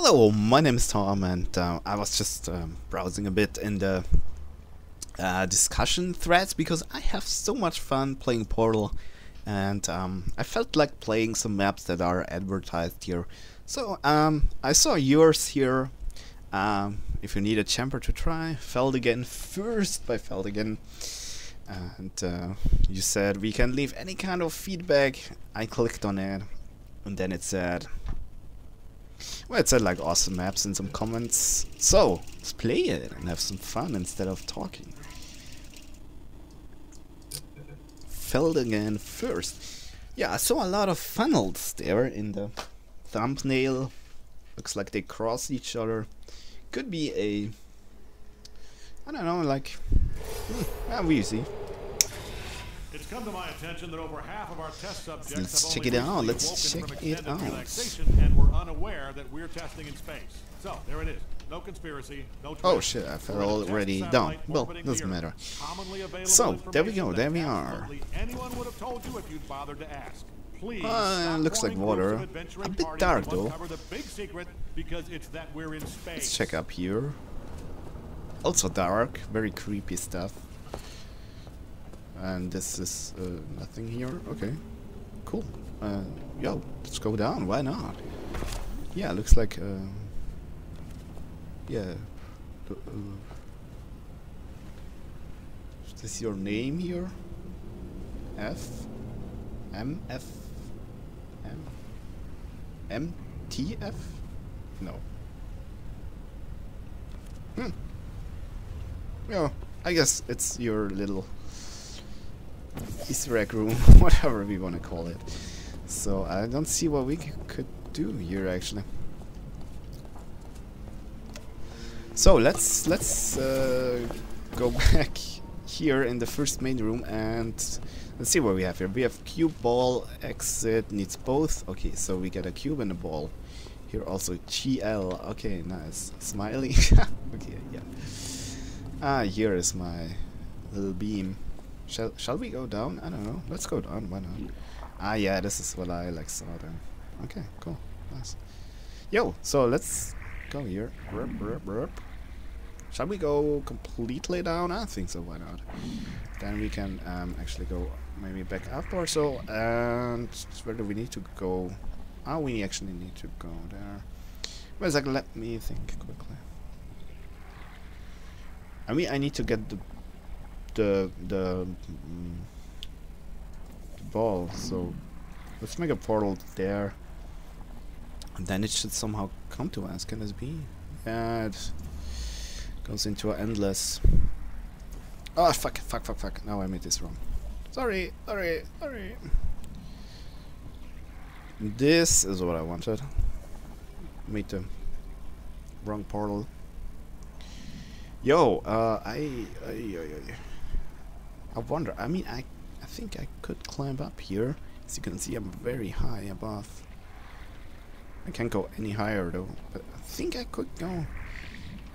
Hello, my name is Tom, and uh, I was just um, browsing a bit in the uh, discussion threads because I have so much fun playing Portal, and um, I felt like playing some maps that are advertised here. So um, I saw yours here. Um, if you need a chamber to try, Feld Again first by Feld Again. And uh, you said we can leave any kind of feedback. I clicked on it, and then it said well, it said like awesome maps and some comments. So, let's play it and have some fun instead of talking. Feld Again first. Yeah, I saw a lot of funnels there in the thumbnail. Looks like they cross each other. Could be a... I don't know, like... Hmm, we see. It's come to my attention that over half of our test subjects Let's check it out. Let's check it out. and were unaware that we're testing in space. So there it is. No conspiracy. No. Oh shit, I fell in a test already down. Well, doesn't matter. So, there we go, there we are. absolutely Anyone would have told you if you'd bothered to ask. Please. Uh, looks like forming groups of water. A bit dark, though. uncover the big secret because it's that we're in space. Let's check up here. Also dark, very creepy stuff. And this is uh, nothing here. Okay, cool. Uh, yo, let's go down. Why not? Yeah, looks like. Uh, yeah. Uh, is this your name here? F M F M M T F? No. Hmm. Yeah, I guess it's your little Easter egg room, whatever we want to call it. So I don't see what we could do here actually. So let's let's uh, go back here in the first main room and let's see what we have here. We have cube ball exit needs both. Okay, so we get a cube and a ball. Here also GL. Okay, nice. Smiley. okay, yeah. Ah, here is my little beam. Shall shall we go down? I don't know. Let's go down. Why not? Ah, yeah. This is what I like saw then. Okay, cool, nice. Yo, so let's go here. Rup, rup, rup. Shall we go completely down? I think so. Why not? Then we can um, actually go maybe back up or so. And where do we need to go? Ah, we actually need to go there. Wait a second. Let me think quickly. I mean, I need to get the the the, mm, the ball. So let's make a portal there, and then it should somehow come to us. Can this be? Yeah, it goes into an endless. Oh fuck! Fuck! Fuck! Fuck! Now I made this wrong. Sorry! Sorry! Sorry! This is what I wanted. Made the wrong portal. Yo, uh, I, I, I, I wonder. I mean, I, I think I could climb up here. As you can see, I'm very high above. I can't go any higher though, but I think I could go.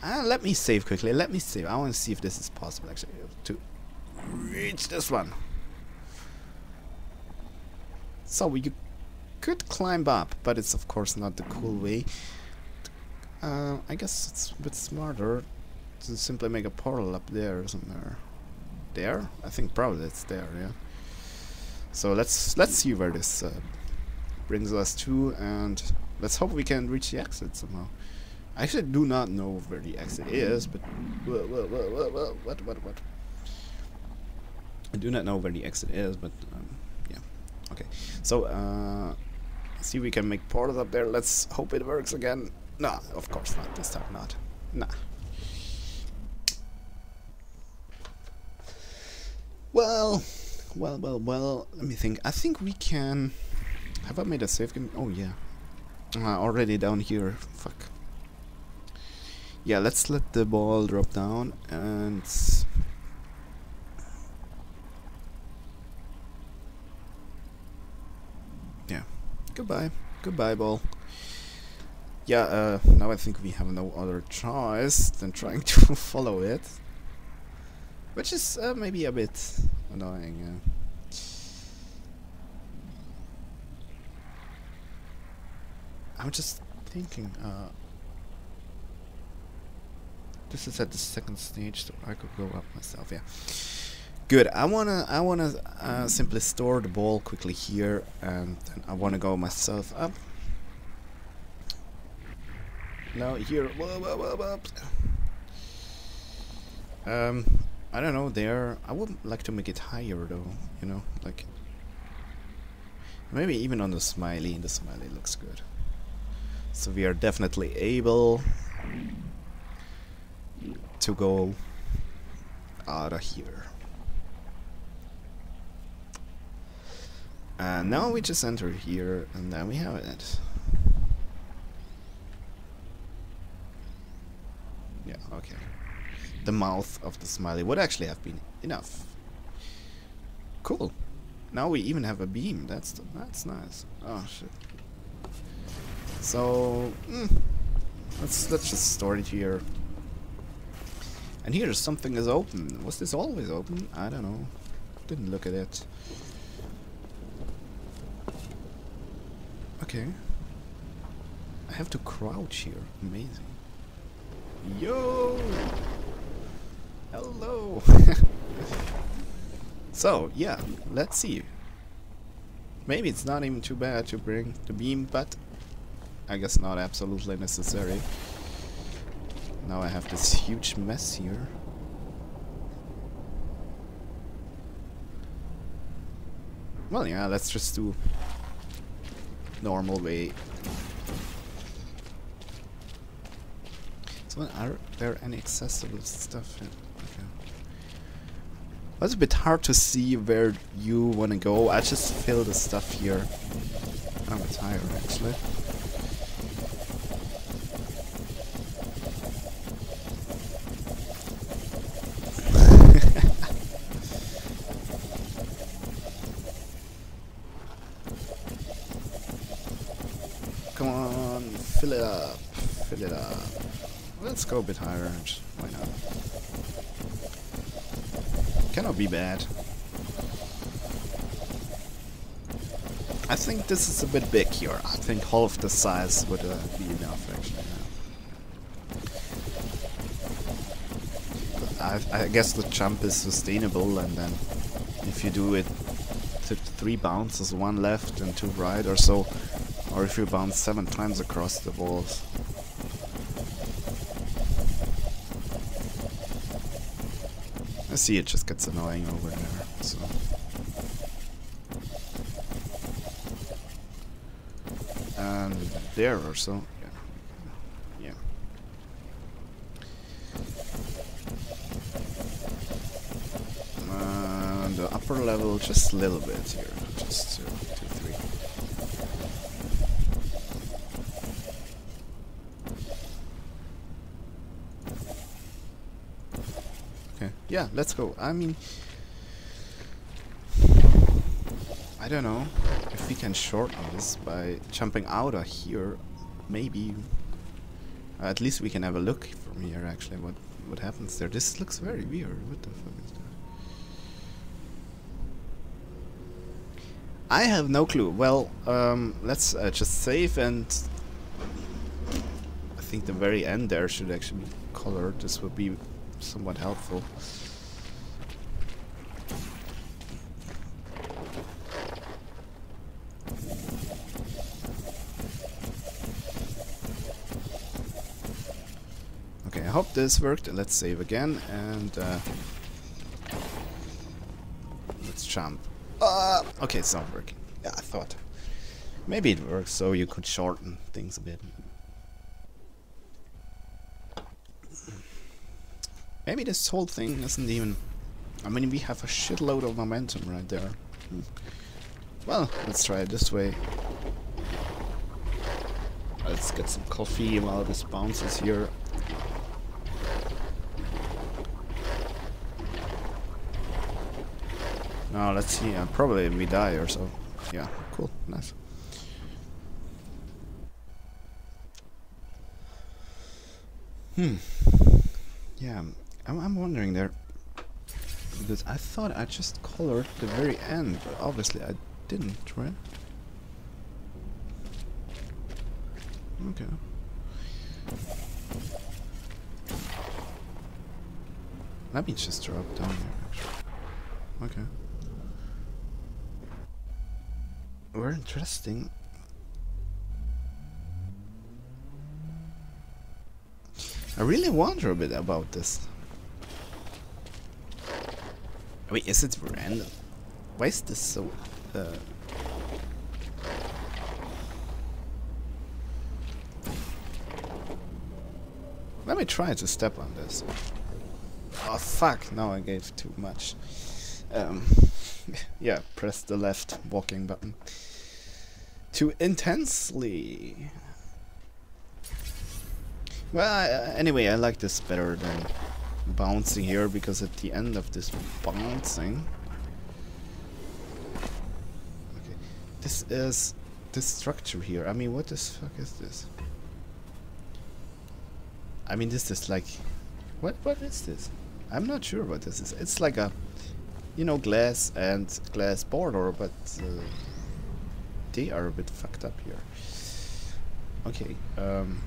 Ah, let me save quickly. Let me save. I want to see if this is possible actually to reach this one. So you could climb up, but it's of course not the cool way. Uh, I guess it's a bit smarter to simply make a portal up there somewhere. There? I think probably it's there, yeah. So let's let's see where this uh, brings us to, and let's hope we can reach the exit somehow. I actually do not know where the exit is, but what what what what what what? I do not know where the exit is, but um, yeah. Okay, so uh, see we can make portals up there. Let's hope it works again. No, of course not. This time not. Nah. Well, well, well, well. Let me think. I think we can. Have I made a save game? Oh yeah. Uh, already down here. Fuck. Yeah, let's let the ball drop down and. Yeah. Goodbye. Goodbye, ball. Yeah, uh, now I think we have no other choice than trying to follow it. Which is uh, maybe a bit annoying. I'm just thinking, uh, This is at the second stage, so I could go up myself. Yeah. Good. I wanna I wanna uh, simply store the ball quickly here, and then I wanna go myself up. Now here. Whoa, whoa, whoa, whoa. Um, I don't know. There, I would like to make it higher though. You know, like maybe even on the smiley. The smiley looks good. So we are definitely able to go out of here. And now we just enter here, and then we have it. Yeah, okay. The mouth of the smiley would actually have been enough. Cool. Now we even have a beam. That's that's nice. Oh shit. So mm, let's let's just store it here. And here something is open. Was this always open? I don't know. Didn't look at it. Okay. I have to crouch here. Amazing. Yo! Hello! so, yeah, let's see. Maybe it's not even too bad to bring the beam, but I guess not absolutely necessary. Now I have this huge mess here. Well, yeah, let's just do normal way. So, are there any accessible stuff? It's a bit hard to see where you want to go. I just fill the stuff here. I'm tired, actually. Come on, fill it up, fill it up. Let's go a bit higher. Why not? Cannot be bad. I think this is a bit big here. I think half the size would uh, be enough actually. I, I guess the jump is sustainable and then if you do it three bounces, one left and two right or so, or if you bounce seven times across the walls, see it just gets annoying over there, so... And there or so, yeah. Yeah. And the upper level, just a little bit here, just two, two, three. Yeah, let's go. I mean, I don't know if we can shorten this by jumping out of here. Maybe. Uh, at least we can have a look from here. Actually, what what happens there? This looks very weird. What the fuck is that? I have no clue. Well, um, let's uh, just save and I think the very end there should actually be colored. This would be somewhat helpful. Okay, I hope this worked. Let's save again and uh, let's jump. Uh, okay, it's not working. Yeah, I thought. Maybe it works so you could shorten things a bit. Maybe this whole thing isn't even... I mean, we have a shitload of momentum right there. Hmm. Well, let's try it this way. Let's get some coffee while this bounces here. Now let's see, uh, probably we die or so. Yeah, cool, nice. Hmm. Yeah, I'm, I'm wondering there because I thought I just colored the very end, but obviously I didn't, right? Okay. Let me just drop down here, actually. Okay. Very interesting. I really wonder a bit about this. Wait, is it random? Why is this so... Uh, Let me try to step on this. Oh fuck, now I gave too much. Um, yeah, press the left walking button. Too intensely. Well, uh, anyway, I like this better than bouncing here because at the end of this bouncing... Okay, this is this structure here. I mean, what the fuck is this? I mean, this is like... What? What is this? I'm not sure what this is. It's like a, you know, glass and glass border, but uh, they are a bit fucked up here. Okay. Um,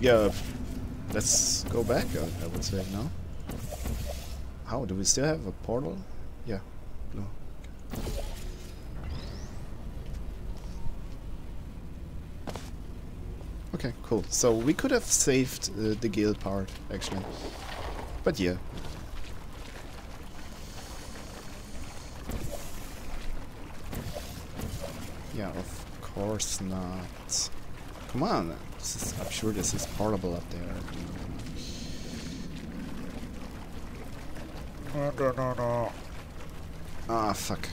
yeah, let's go back. I, I would say now. How do we still have a portal? Yeah. No. Okay. Okay, cool. So we could have saved uh, the guild part, actually. But yeah. Yeah, of course not. Come on, is, I'm sure this is portable up there. Ah, fuck.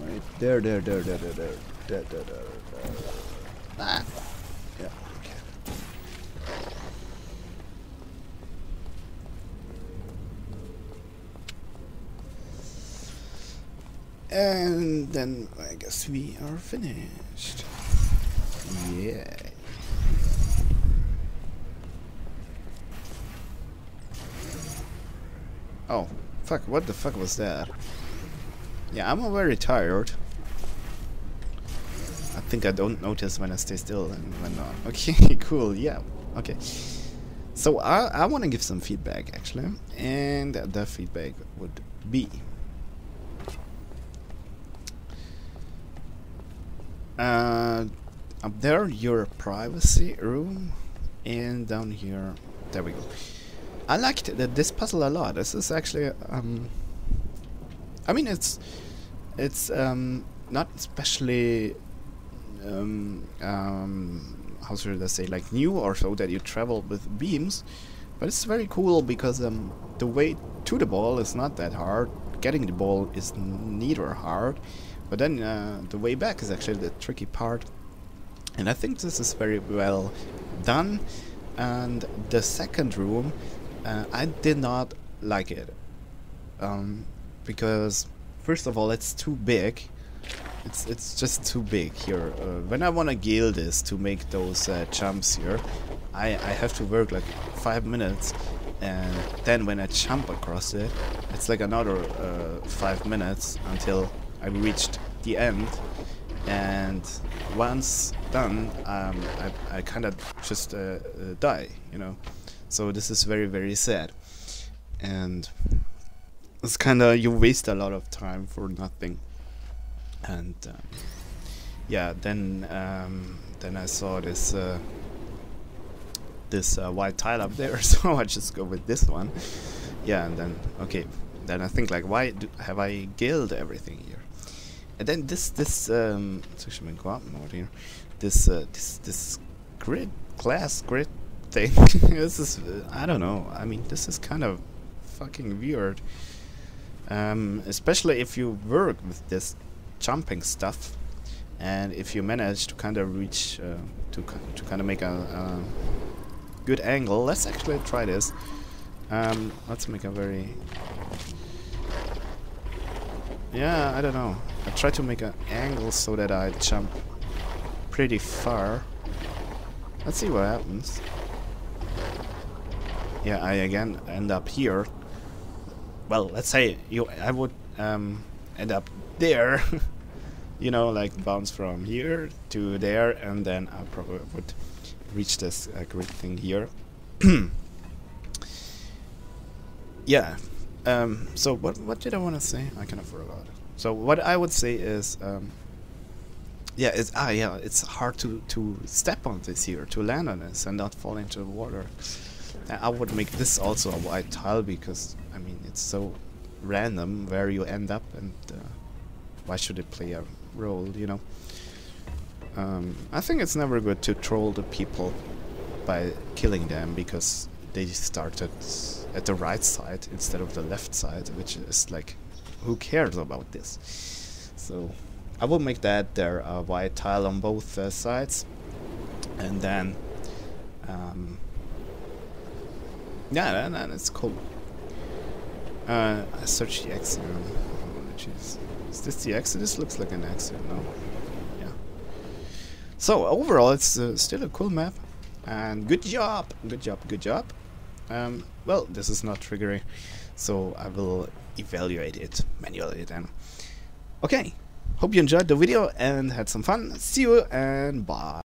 Right there, there, there, there, there, there, there, there, there. there. Ah. Yeah, okay. And then I guess we are finished. Yeah. Oh, fuck, what the fuck was that? Yeah, I'm very tired I think I don't notice when I stay still and when not. Okay, cool, yeah, okay. So I, I want to give some feedback actually, and the feedback would be uh, up there your privacy room, and down here, there we go. I liked this puzzle a lot. This is actually um, I mean it's it's um, not especially um, um, how should I say, like new or so that you travel with beams. But it's very cool because um, the way to the ball is not that hard. Getting the ball is neither hard. But then uh, the way back is actually the tricky part. And I think this is very well done. And the second room, uh, I did not like it. Um, because, first of all, it's too big it's it's just too big here. Uh, when I want to gale this to make those uh, jumps here, I, I have to work like five minutes and then when I jump across it, it's like another uh, five minutes until I reached the end. And once done, um, I, I kind of just uh, uh, die, you know. So this is very very sad, and it's kind of you waste a lot of time for nothing and um, yeah, then um, then I saw this uh, this uh, white tile up there, so I just go with this one. Yeah, and then okay, then I think like, why do, have I gilded everything here? And then this this um, go up mode here, this uh, this this grid glass grid thing. this is I don't know. I mean, this is kind of fucking weird. Um, especially if you work with this jumping stuff and if you manage to kind of reach uh, to, to kind of make a, a, good angle let's actually try this um, let's make a very yeah I don't know I try to make an angle so that I jump pretty far let's see what happens yeah I again end up here well let's say you I would um, end up there you know like bounce from here to there and then I probably would reach this uh, great thing here. yeah. Um, so what what did I want to say? I kind of forgot. So what I would say is, um, yeah, it's ah yeah, it's hard to to step on this here, to land on this, and not fall into the water. I would make this also a white tile because I mean it's so random where you end up, and uh, why should it play a role, you know? Um, I think it's never good to troll the people by killing them because they started at the right side instead of the left side, which is like, who cares about this? So I will make that there a white tile on both uh, sides, and then um, yeah, that, that is cool. Uh, I search the exit. Oh, jeez. Is this the exit? This looks like an exit, no? Yeah. So, overall, it's uh, still a cool map. And good job! Good job, good job. Um, well, this is not triggering, so I will evaluate it manually then. Okay, hope you enjoyed the video and had some fun. See you and bye.